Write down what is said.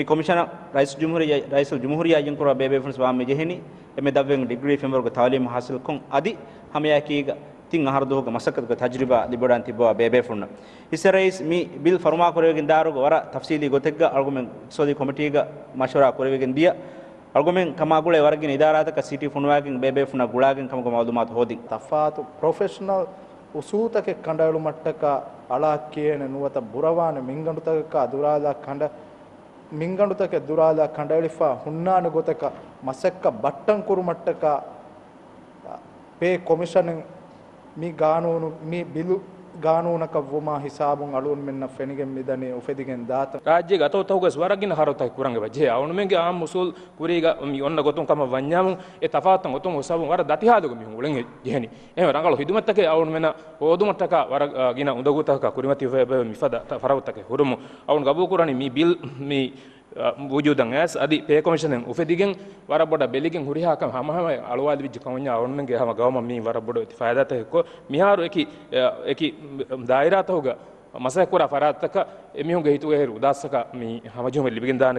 මේ කොමිෂන rice ජුමුරිය rice ජුමුරිය අයින් කරා බේබේ ෆන්ස් වාම මෙජෙහෙනි එමෙ දවෙන් ඩිග්‍රී ෆෙම්වර්ග තාලීම හාසිල් කොන් අදි හමයා කීග තින් අහර දෝග මසකදක තජරිබා ලිබඩන් තිබවා බේබේ ෆුන්න ඉස්සරයිස් මි බිල් ෆර්මා කරවගෙන් දාරුග වර තෆ්සීලි ගොතෙක්ග අල්ගොමෙන් සෝදි කොමිටියග මෂවරා කරවගෙන් දිය අල්ගොමෙන් කමාගුල වර්ගින ඉදාරාතක සිටි ෆුන්වාගෙන් බේබේ ෆුන ගුලාගෙන් කමක මාදුමාත් හොදි තෆාතු ප්‍රොෆෙෂනල් උසූතක කණ්ඩායලු මට්ටක අලා කියන නුවත බුරවාන මින්ගඬුතක අදුරාදා කණ්ඩා ಮಿಂಗಣುತಕ್ಕೆ ದುರಾದ ಕಂಡಳಿಫ ಹುಣ್ಣಾನು ಗೊತಕ ಮಸೆಕ್ಕ ಬಟ್ಟಂ ಕುರುಮಟ್ಟಕ ಪೇ ಕೊಮಿಷನ್ ಮೀ ಕಾನೂನು ಮೀ ಬಿಲು ಗಾನೂನಕವ್ವುಮ ಹಿಸಾಬುಂ ಅಳುನ್ ಮೆನ್ನ ಫೆಣಿಗೆಂ ಮಿದನೆ ಉಫೆದಿಗೆಂ ದಾತ ರಾಜ್ಯ ಗತೋ ತೌಗ ಸ್ವರಗಿನ ಹರತ ಕುರಂಗ ಬಜ್ಜೆ ಅವನು ಮೆಂಗೆ ಆ ಮುಸುಲ್ ಕುರಿಗ ಒನ್ನ ಗೊತ್ತು ಕಮ ವನ್ಯಾಮು ಎ ತಫಾತ ಗೊತ್ತು ಹೊಸಬು ವರ ದತಿಹಾದು ಮಿ ಉಳಂ ಜೆಹನಿ ಏ ರಂಗಳು ಹಿದುಮತ್ತಕೆ ಅವನು ಮೆನ ಓದುಮಟ್ಟಕ ವರ ಗಿನ ಉದಗುತಕ ಕುರಿಮತಿ ಮಿಫದ ಫರವತಕೆ ಹುರುಮು ಅವನು ಗಬು ಕುರಾನಿ ಮಿ ಬಿಲ್ ಮಿ වුජුදන් ඇස් අදි පේකොමිෂනෙන් උපෙදිගෙන් වර බොඩ බෙලිගෙන් හුරිහාකම හමහම අලවාදි විජ්ජ කවඤ්ඤා ඔන්නගේ හම ගවම මී වර බොඩ ඉති ෆයදාත එක්ක මිහාරු එකි එකි දායිරාත හොග මසහ කුරා ෆරාත්තක එමිහුගේ හිතුවේ හේරු උදාස්සක මී හමජුම ලිබිගෙන් දානක